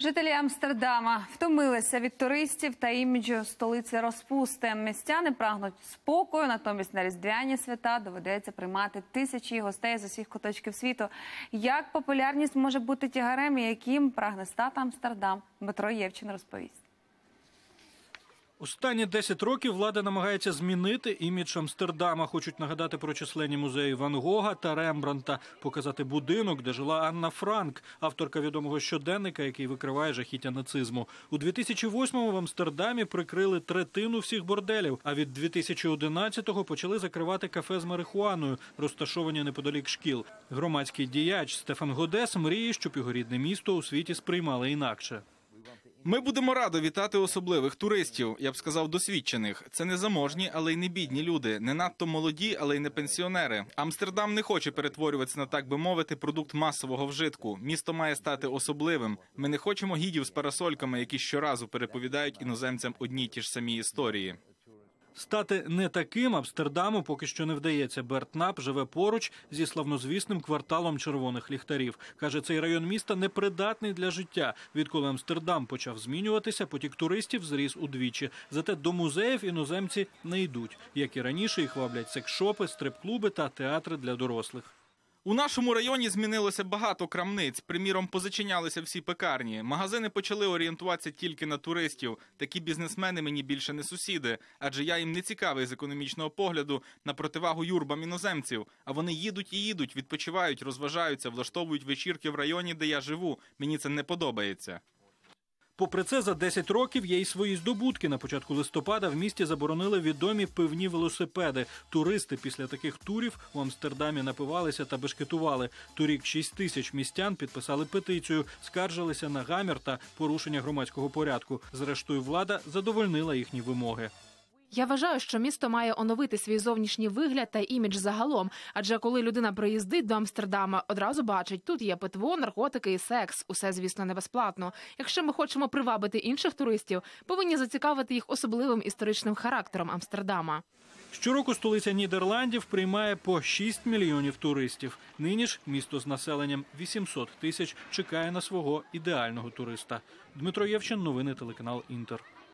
Жителі Амстердама втомилися від туристів та іміджу столиці розпусти. Містяни прагнуть спокою, натомість на різдвяні свята доведеться приймати тисячі гостей з усіх куточків світу. Як популярність може бути тягарем, яким прагне стати Амстердам? Дмитро Євчин розповість. Останні 10 років влада намагається змінити імідж Амстердама. Хочуть нагадати про численні музеї Ван Гога та Рембранта, показати будинок, де жила Анна Франк, авторка відомого щоденника, який викриває жахіття нацизму. У 2008-му в Амстердамі прикрили третину всіх борделів. А від 2011-го почали закривати кафе з марихуаною, розташовані неподалік шкіл. Громадський діяч Стефан Годес мріє, щоб його рідне місто у світі сприймали інакше. Ми будемо радо вітати особливих туристів, я б сказав, досвідчених. Це не заможні, але й не бідні люди, не надто молоді, але й не пенсіонери. Амстердам не хоче перетворюватися на так би мовити продукт масового вжитку. Місто має стати особливим. Ми не хочемо гідів з парасольками, які щоразу переповідають іноземцям одні й ті ж самі історії. Стати не таким Амстердаму поки що не вдається. Бертнап живе поруч зі славнозвісним кварталом червоних ліхтарів. Каже, цей район міста непридатний для життя. Відколи Амстердам почав змінюватися, потік туристів зріс удвічі. Зате до музеїв іноземці не йдуть. Як і раніше, їх ваблять секс-шопи, стрип-клуби та театри для дорослих. У нашому районі змінилося багато крамниць. Приміром, позачинялися всі пекарні. Магазини почали орієнтуватися тільки на туристів. Такі бізнесмени мені більше не сусіди, адже я їм не цікавий з економічного погляду на противагу юрбам іноземців. А вони їдуть і їдуть, відпочивають, розважаються, влаштовують вечірки в районі, де я живу. Мені це не подобається. Попри це, за 10 років є й свої здобутки. На початку листопада в місті заборонили відомі пивні велосипеди. Туристи після таких турів у Амстердамі напивалися та бешкетували. Торік 6 тисяч містян підписали петицію, скаржилися на гамір та порушення громадського порядку. Зрештою, влада задовольнила їхні вимоги. Я вважаю, що місто має оновити свій зовнішній вигляд та імідж загалом. Адже коли людина приїздить до Амстердама, одразу бачить, тут є питво, наркотики і секс. Усе, звісно, не безплатно. Якщо ми хочемо привабити інших туристів, повинні зацікавити їх особливим історичним характером Амстердама. Щороку столиця Нідерландів приймає по 6 мільйонів туристів. Нині ж місто з населенням 800 тисяч чекає на свого ідеального туриста. Дмитро Євчин, новини телеканал Інтер.